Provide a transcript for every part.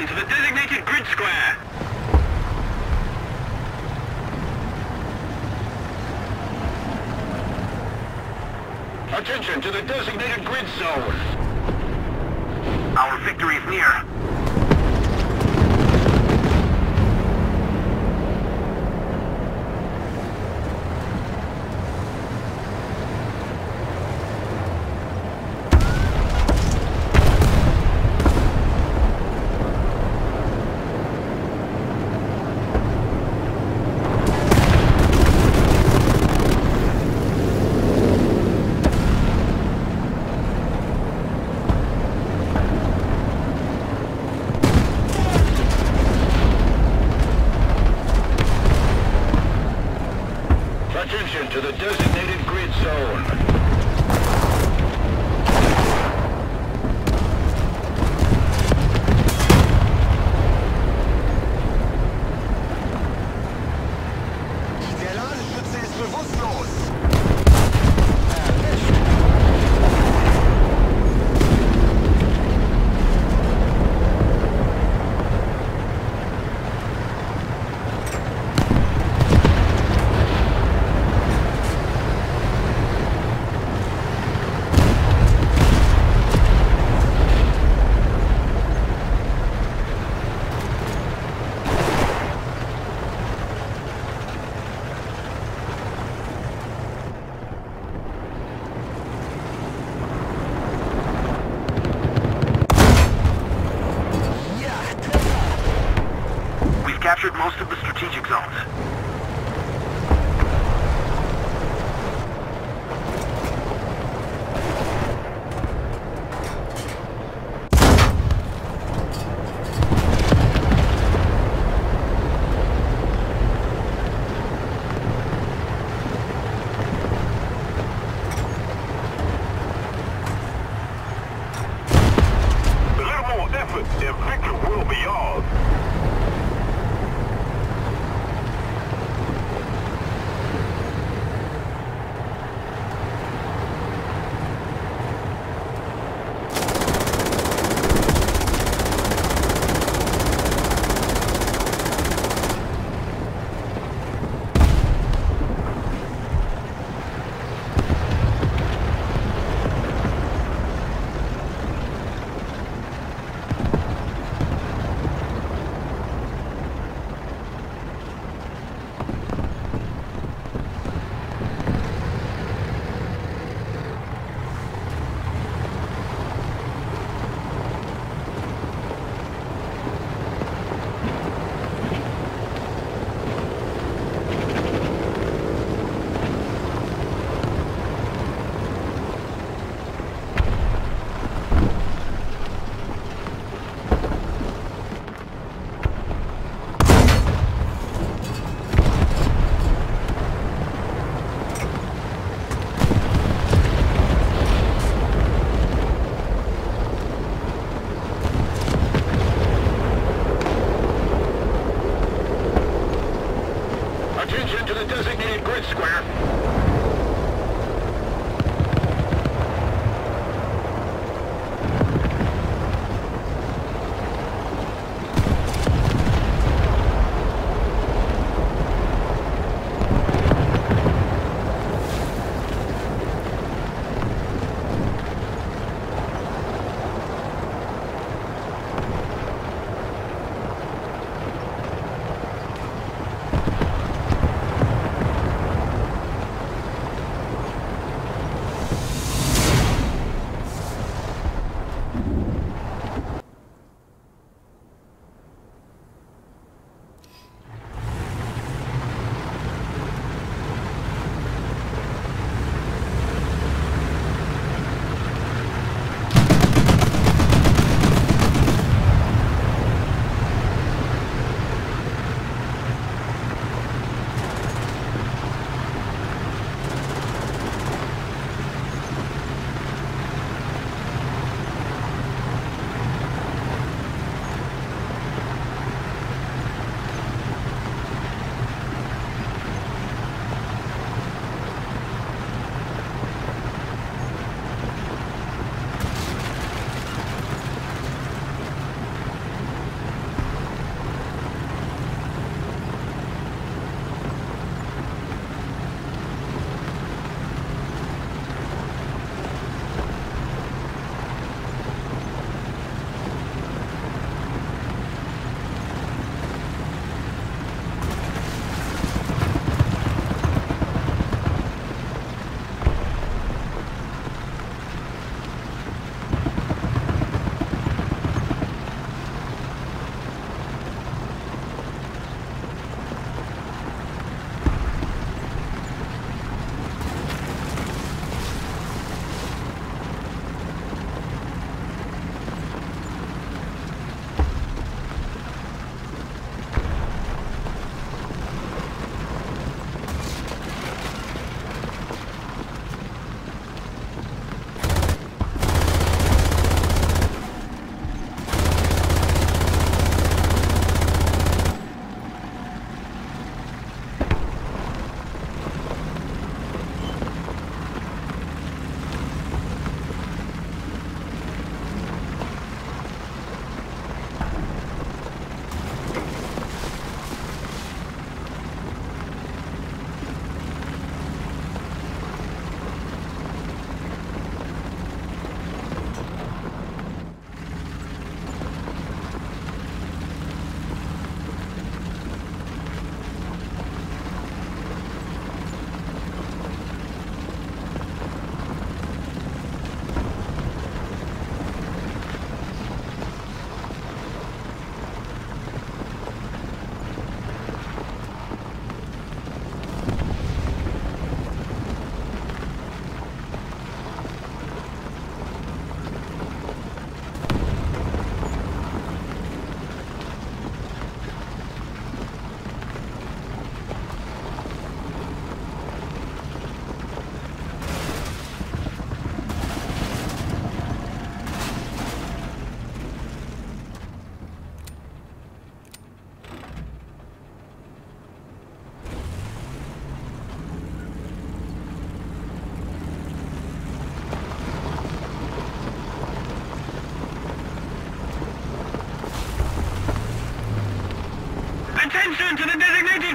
Attention to the designated grid square. Attention to the designated grid zone. Our victory is near.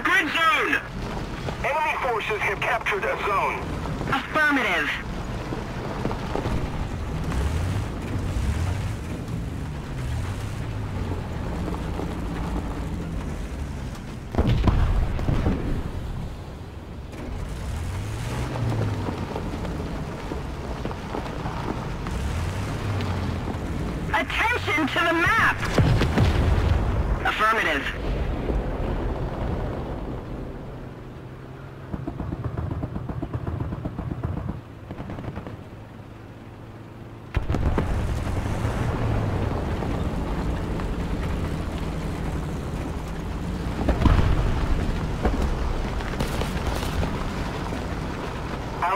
grid zone! Enemy forces have captured a zone. Affirmative.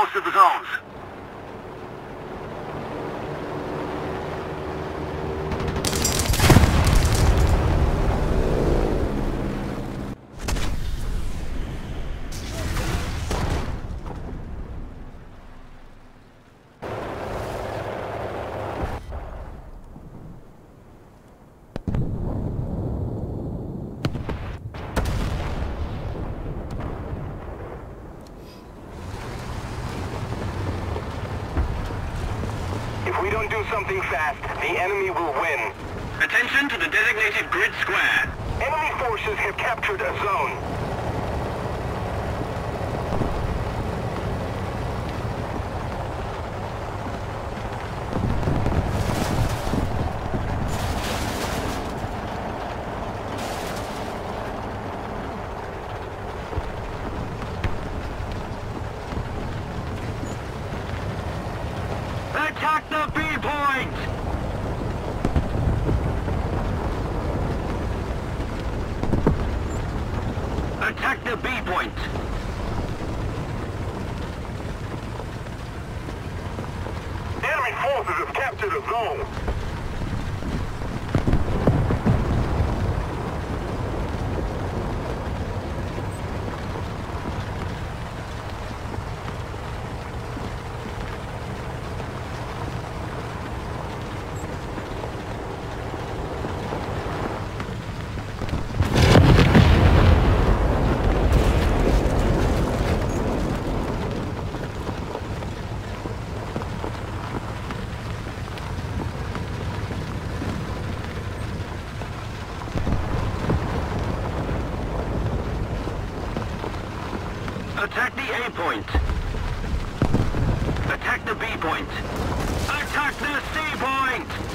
Most of the zones. If we don't do something fast, the enemy will win. Attention to the designated grid square. Enemy forces have captured a zone. Attack the B point! Attack the B point! Enemy forces have captured a zone. Attack the A point! Attack the B point! Attack the C point!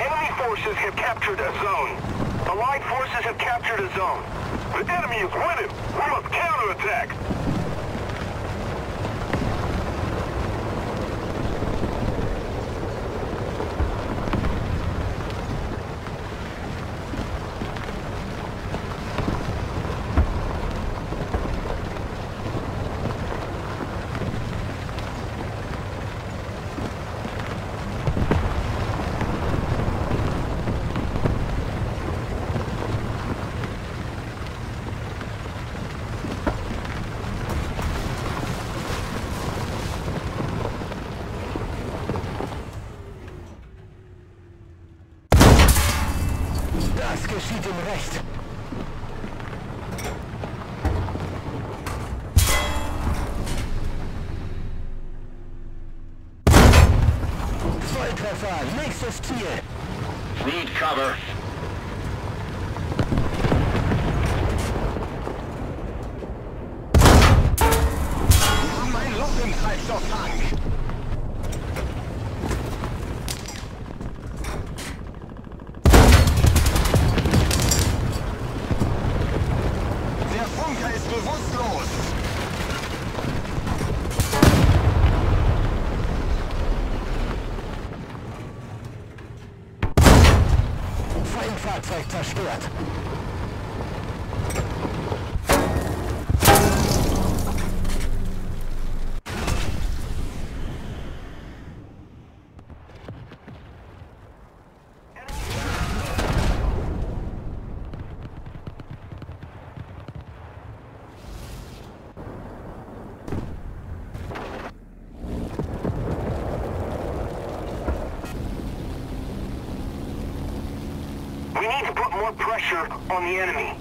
Enemy forces have captured a zone. Allied forces have captured a zone. The enemy is winning. We must counterattack. recht. Volltreffer, nächstes Ziel. Need cover. zerstört. on the enemy.